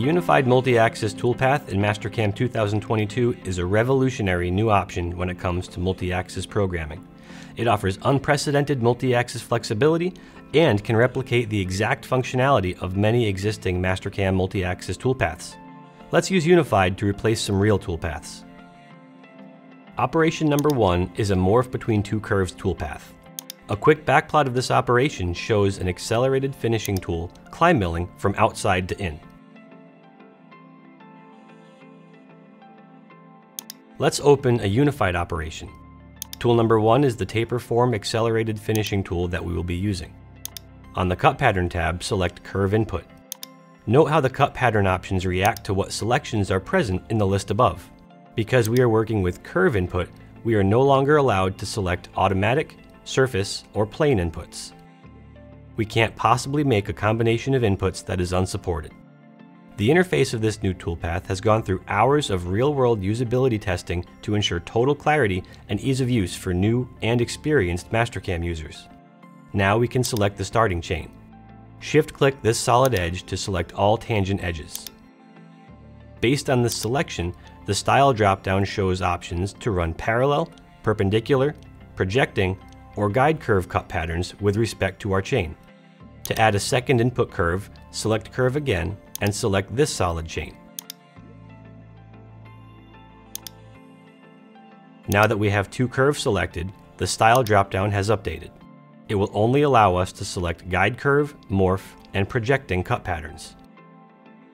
unified multi-axis toolpath in Mastercam 2022 is a revolutionary new option when it comes to multi-axis programming. It offers unprecedented multi-axis flexibility and can replicate the exact functionality of many existing Mastercam multi-axis toolpaths. Let's use Unified to replace some real toolpaths. Operation number one is a morph between two curves toolpath. A quick backplot of this operation shows an accelerated finishing tool climb milling from outside to in. Let's open a unified operation. Tool number one is the taper form Accelerated Finishing tool that we will be using. On the Cut Pattern tab, select Curve Input. Note how the cut pattern options react to what selections are present in the list above. Because we are working with curve input, we are no longer allowed to select automatic, surface, or plane inputs. We can't possibly make a combination of inputs that is unsupported. The interface of this new toolpath has gone through hours of real-world usability testing to ensure total clarity and ease of use for new and experienced Mastercam users. Now we can select the starting chain. Shift-click this solid edge to select all tangent edges. Based on this selection, the Style dropdown shows options to run parallel, perpendicular, projecting, or guide curve cut patterns with respect to our chain. To add a second input curve, select Curve again and select this solid chain. Now that we have two curves selected, the Style dropdown has updated. It will only allow us to select Guide Curve, Morph, and Projecting cut patterns.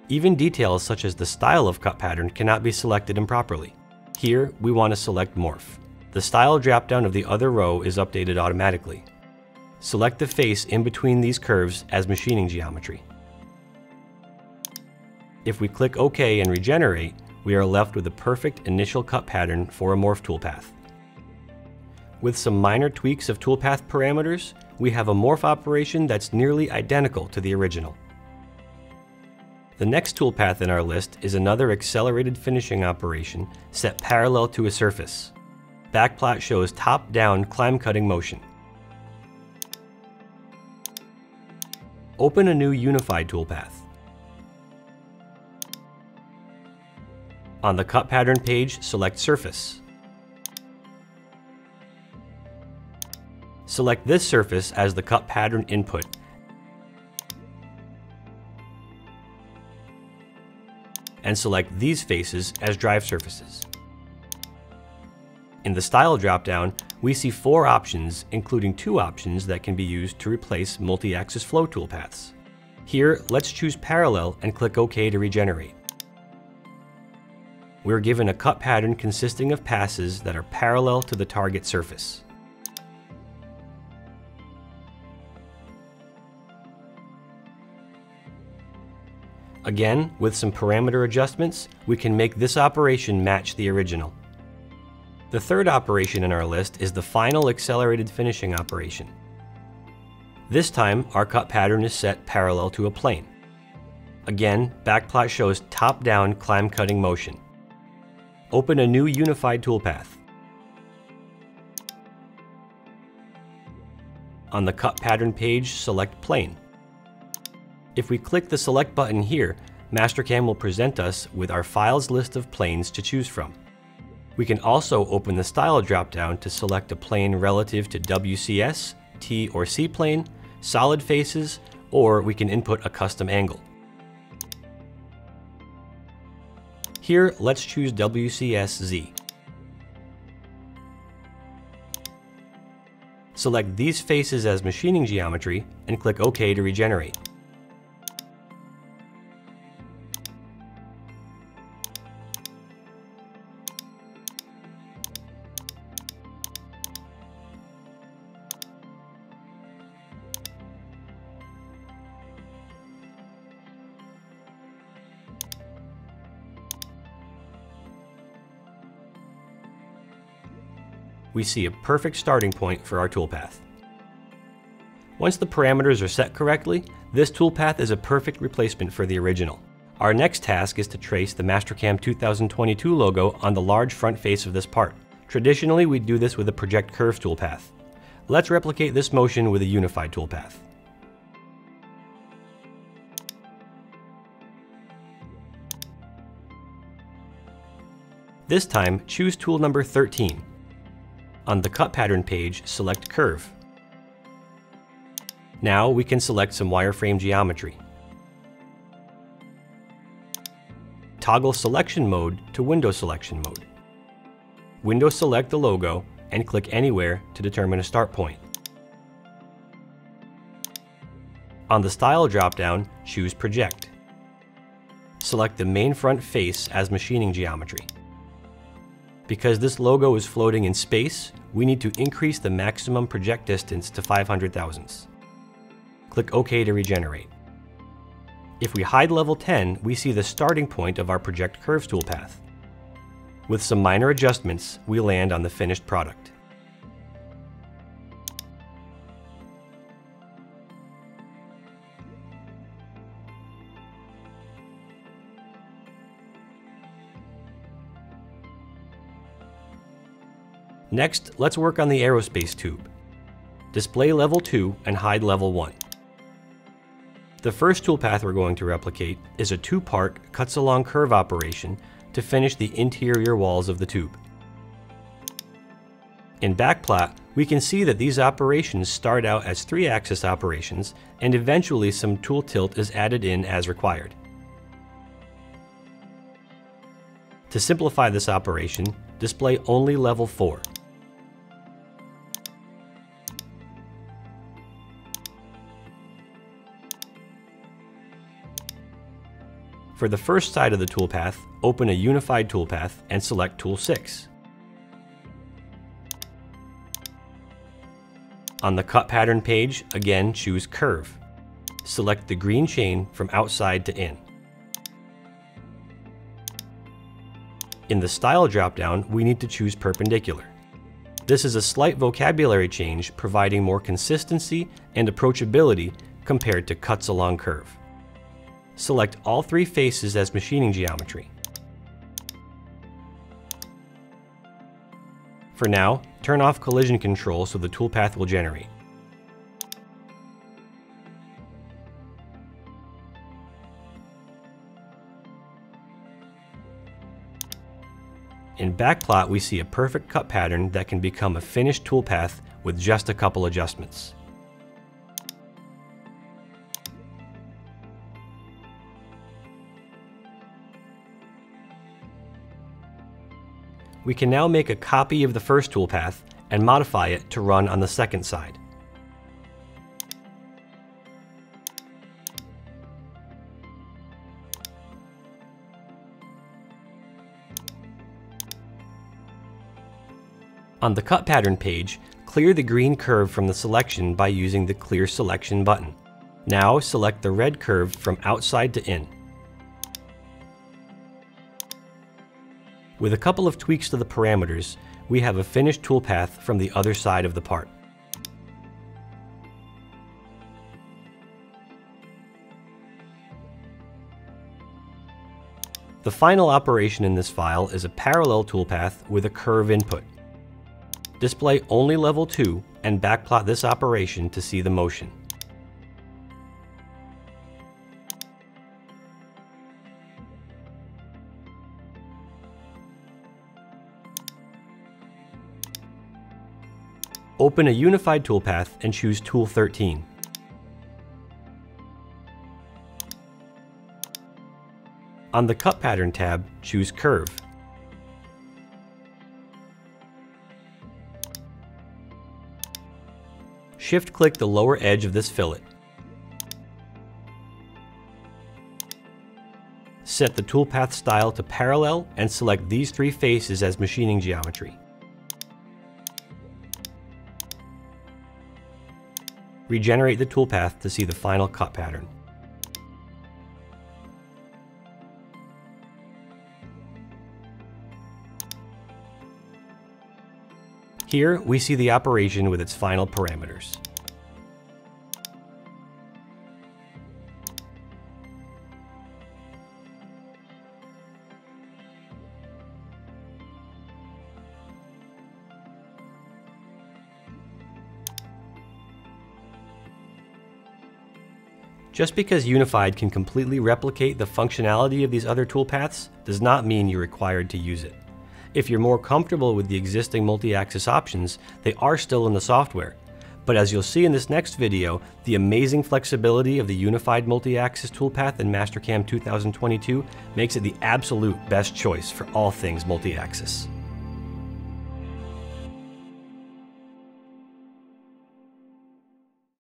Even details such as the style of cut pattern cannot be selected improperly. Here, we want to select Morph. The Style dropdown of the other row is updated automatically. Select the face in between these curves as machining geometry. If we click OK and regenerate, we are left with a perfect initial cut pattern for a morph toolpath. With some minor tweaks of toolpath parameters, we have a morph operation that's nearly identical to the original. The next toolpath in our list is another accelerated finishing operation set parallel to a surface. Backplot shows top-down climb cutting motion. Open a new unified toolpath. On the cut pattern page, select Surface. Select this surface as the cut pattern input. And select these faces as drive surfaces. In the Style dropdown, we see four options, including two options that can be used to replace multi-axis flow toolpaths. Here, let's choose Parallel and click OK to regenerate we are given a cut pattern consisting of passes that are parallel to the target surface. Again, with some parameter adjustments, we can make this operation match the original. The third operation in our list is the final accelerated finishing operation. This time, our cut pattern is set parallel to a plane. Again, backplot shows top-down climb cutting motion. Open a new unified toolpath. On the Cut Pattern page, select Plane. If we click the Select button here, Mastercam will present us with our files list of planes to choose from. We can also open the Style dropdown to select a plane relative to WCS, T or C plane, solid faces, or we can input a custom angle. Here, let's choose WCSZ. Select these faces as machining geometry and click OK to regenerate. we see a perfect starting point for our toolpath. Once the parameters are set correctly, this toolpath is a perfect replacement for the original. Our next task is to trace the Mastercam 2022 logo on the large front face of this part. Traditionally, we'd do this with a Project Curve toolpath. Let's replicate this motion with a unified toolpath. This time, choose tool number 13, on the cut pattern page, select Curve. Now we can select some wireframe geometry. Toggle selection mode to window selection mode. Window select the logo and click anywhere to determine a start point. On the Style dropdown, choose Project. Select the main front face as machining geometry. Because this logo is floating in space, we need to increase the maximum project distance to 500 thousandths. Click OK to regenerate. If we hide level 10, we see the starting point of our Project Curves toolpath. With some minor adjustments, we land on the finished product. Next, let's work on the aerospace tube. Display level 2 and hide level 1. The first toolpath we're going to replicate is a two-part cuts along curve operation to finish the interior walls of the tube. In Backplot, we can see that these operations start out as three-axis operations and eventually some tool tilt is added in as required. To simplify this operation, display only level 4. For the first side of the toolpath, open a unified toolpath and select Tool 6. On the Cut Pattern page, again choose Curve. Select the green chain from outside to in. In the Style dropdown, we need to choose Perpendicular. This is a slight vocabulary change providing more consistency and approachability compared to cuts along curve. Select all three faces as machining geometry. For now, turn off collision control so the toolpath will generate. In Backplot, we see a perfect cut pattern that can become a finished toolpath with just a couple adjustments. We can now make a copy of the first toolpath and modify it to run on the second side. On the Cut Pattern page, clear the green curve from the selection by using the Clear Selection button. Now select the red curve from outside to in. With a couple of tweaks to the parameters, we have a finished toolpath from the other side of the part. The final operation in this file is a parallel toolpath with a curve input. Display only level 2 and backplot this operation to see the motion. Open a unified toolpath and choose Tool 13. On the Cut Pattern tab, choose Curve. Shift-click the lower edge of this fillet. Set the toolpath style to parallel and select these three faces as machining geometry. Regenerate the toolpath to see the final cut pattern. Here, we see the operation with its final parameters. Just because Unified can completely replicate the functionality of these other toolpaths does not mean you're required to use it. If you're more comfortable with the existing multi-axis options, they are still in the software. But as you'll see in this next video, the amazing flexibility of the unified multi-axis toolpath in Mastercam 2022 makes it the absolute best choice for all things multi-axis.